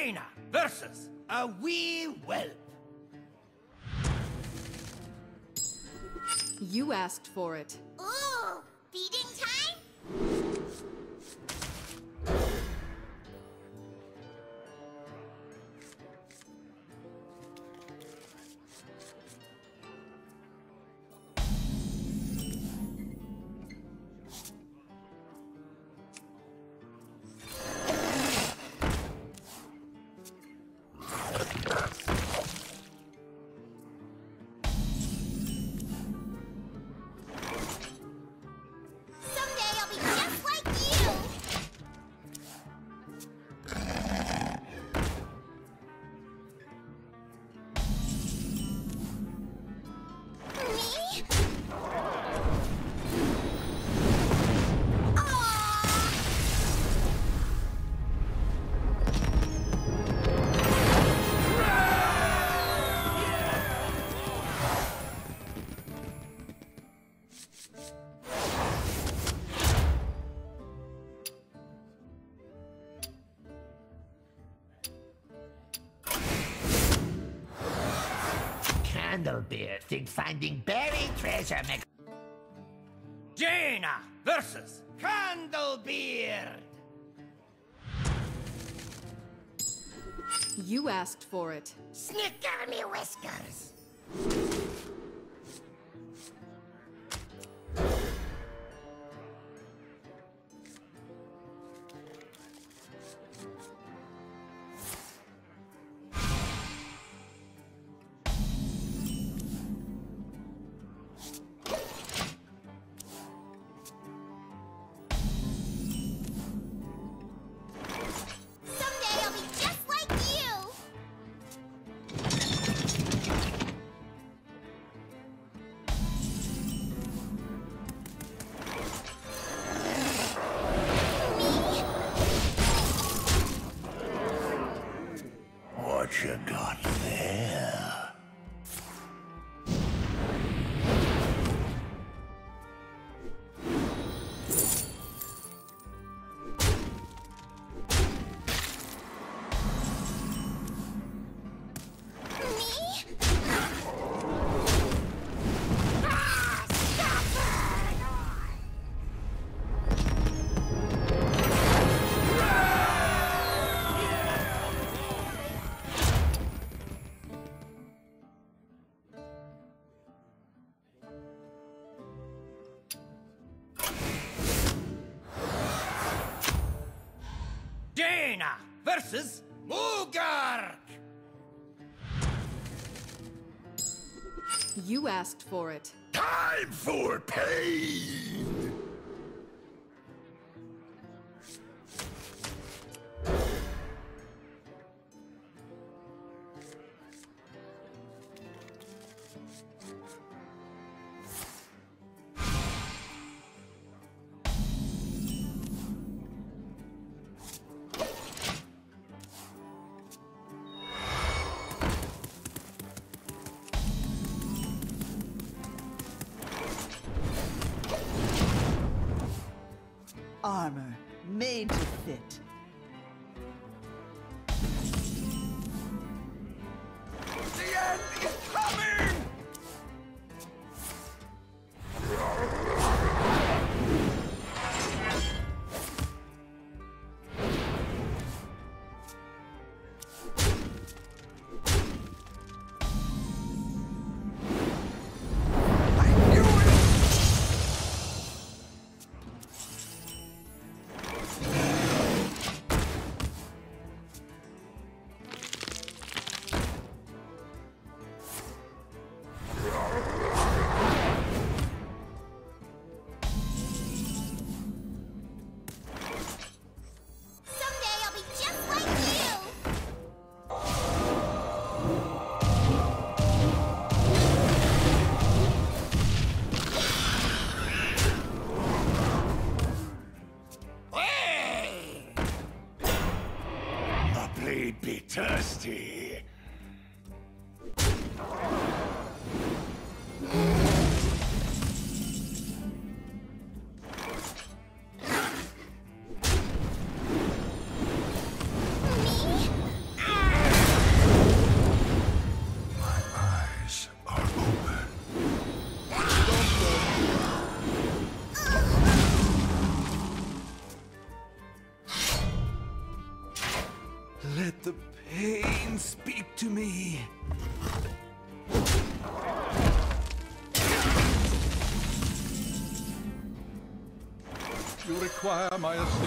Jaina versus a wee whelp. You asked for it. Ooh, Candlebeard think finding buried treasure makes Jaina versus Candlebeard. You asked for it. Snicker me whiskers. Versus Mugark. You asked for it. Time for pain! Armor made to fit. Require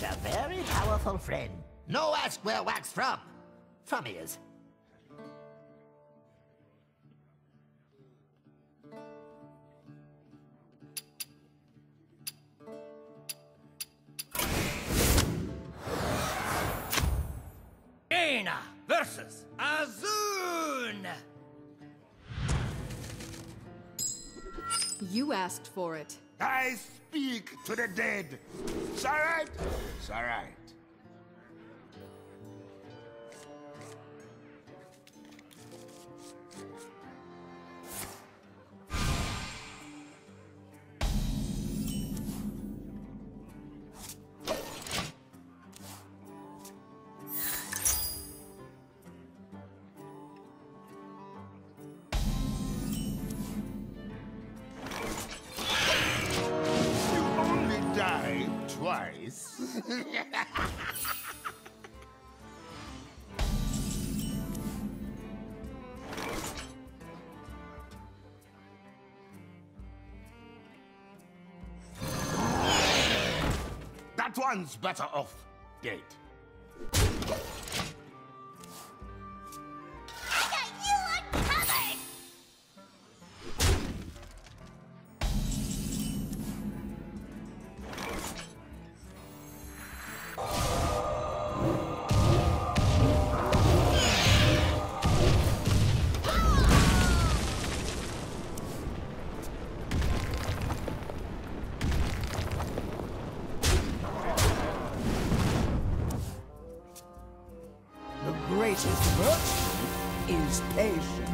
Wax meets a very powerful friend. No ask where Wax from. From his. Jaina versus Azun! You asked for it. I speak to the dead. It's all right. It's all right. that one's better off dead. Is patience.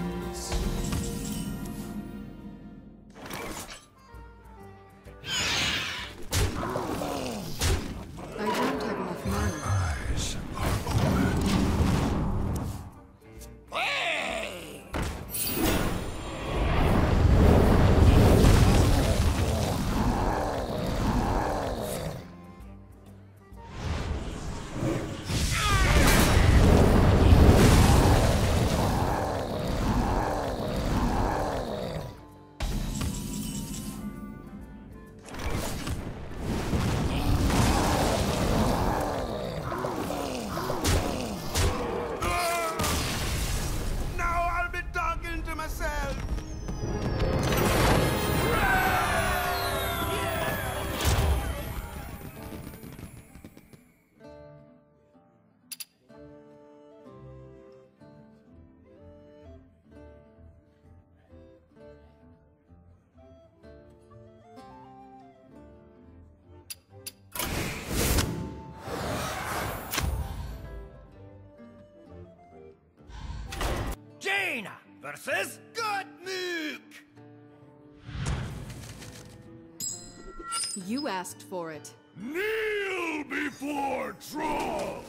Versus Gutmook! You asked for it. Kneel before Trog.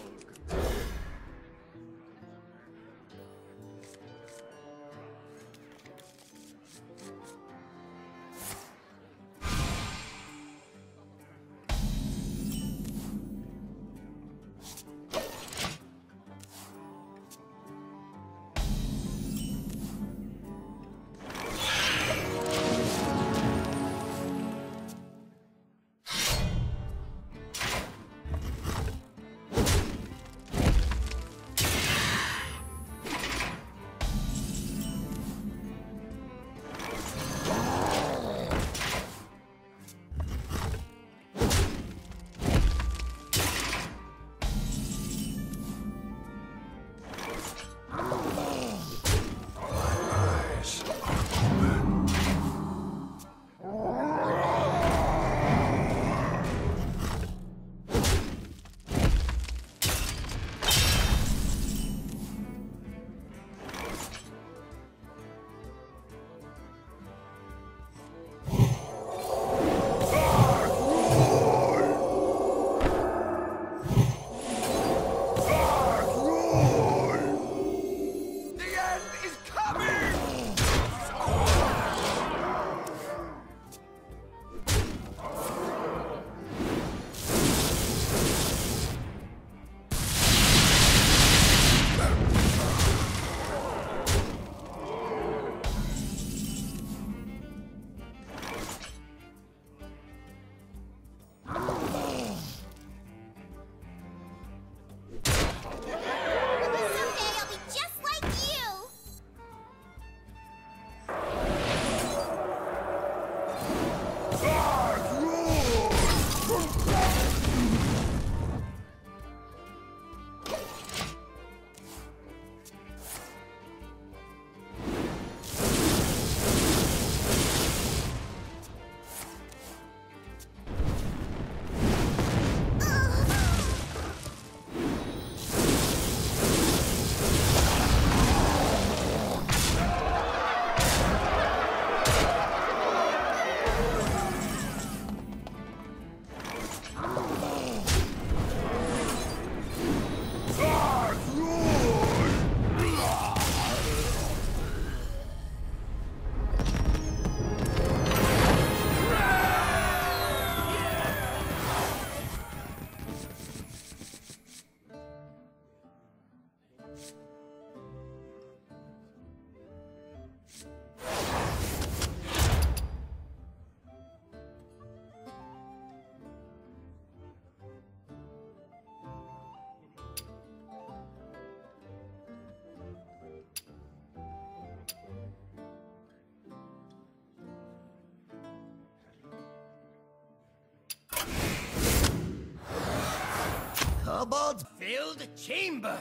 Hubbard's filled chamber.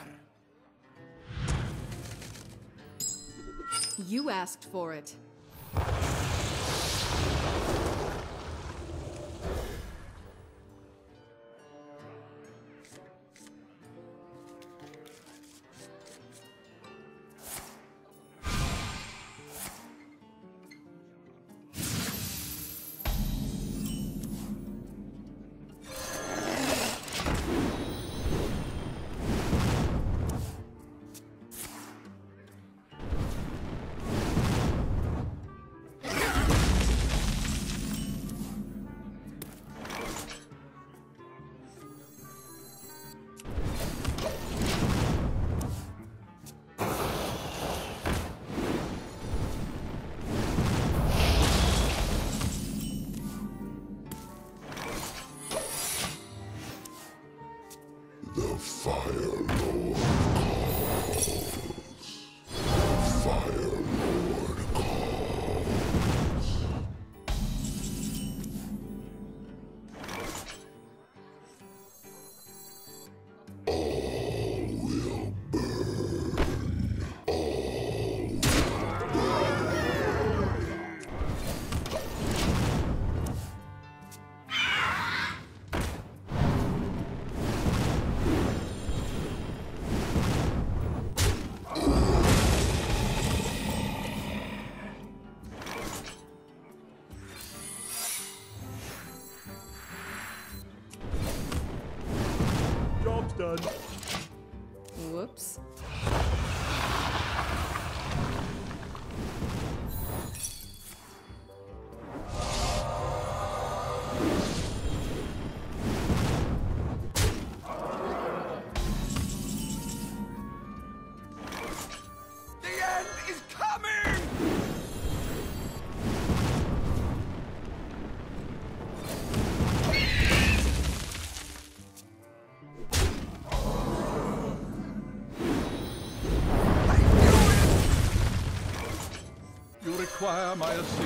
You asked for it. The Fire Lord. require my assistance.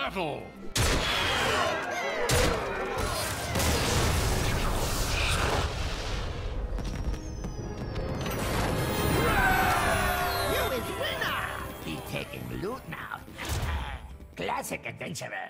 Battle! You is winner! He taking loot now. Classic adventurer.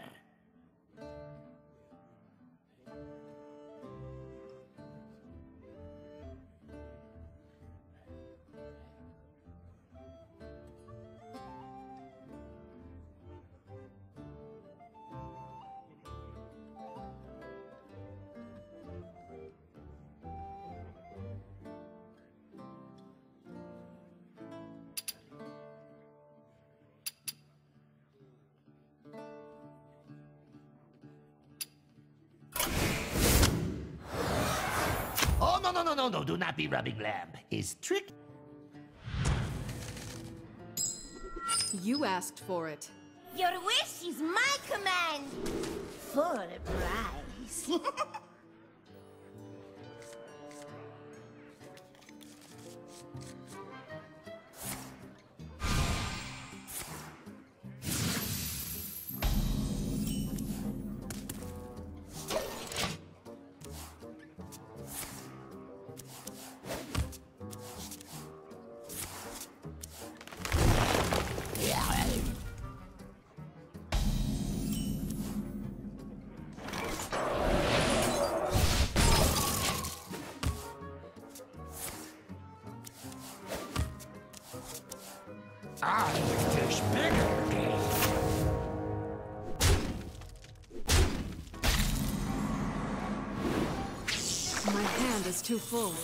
No, no, no, no, no. Do not be rubbing lamb. Is trick. You asked for it. Your wish is my command. For a prize. I bigger. My hand is too full.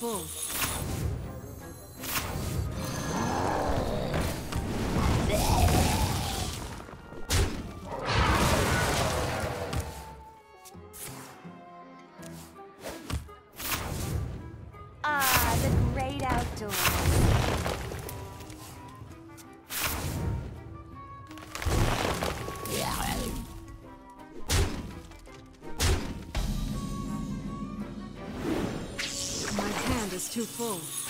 Full. Too full.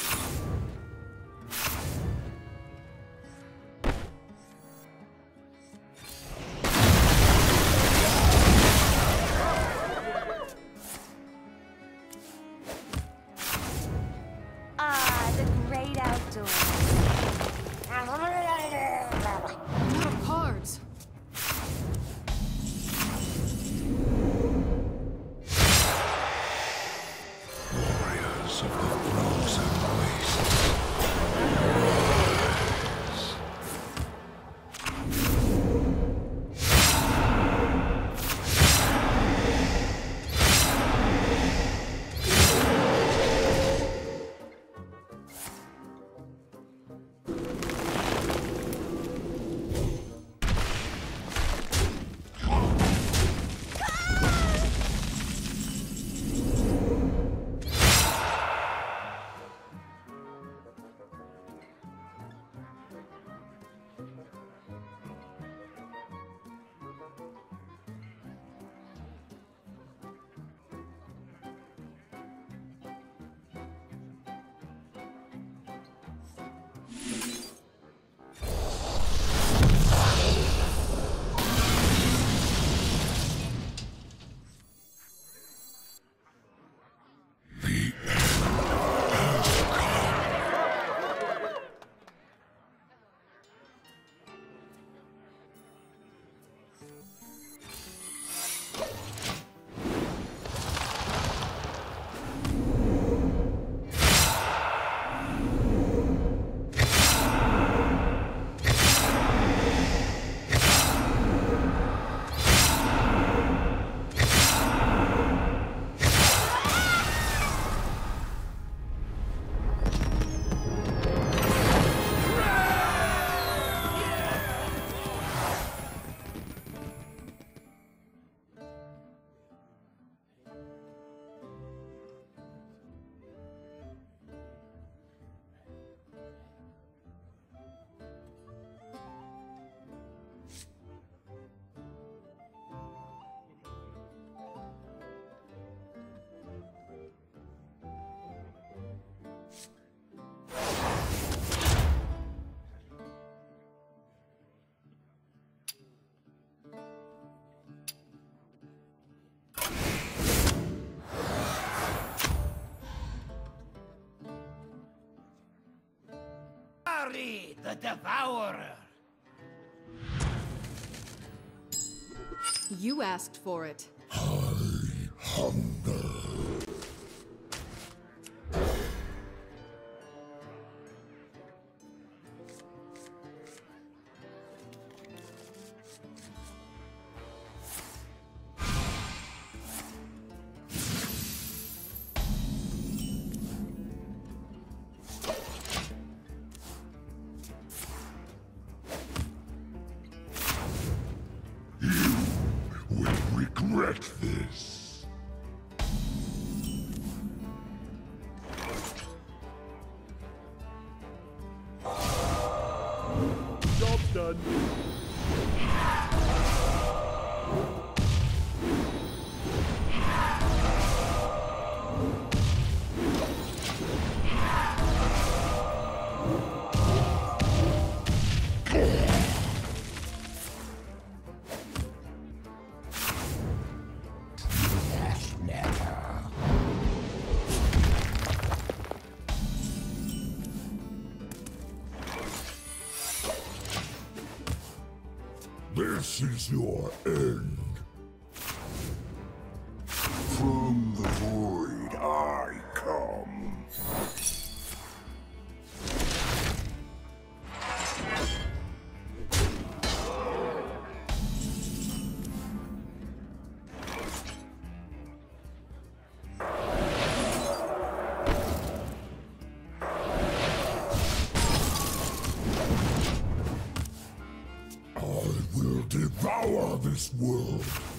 The Devourer! You asked for it. I hunger. God. your end. this world.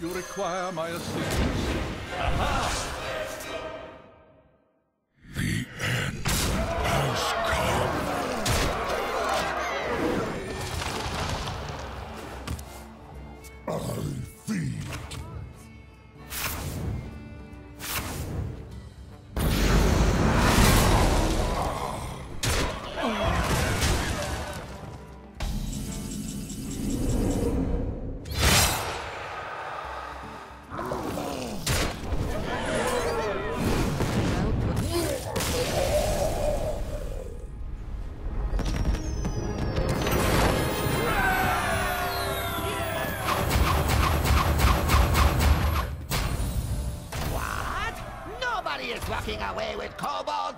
You require my assistance. Aha!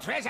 Treasure!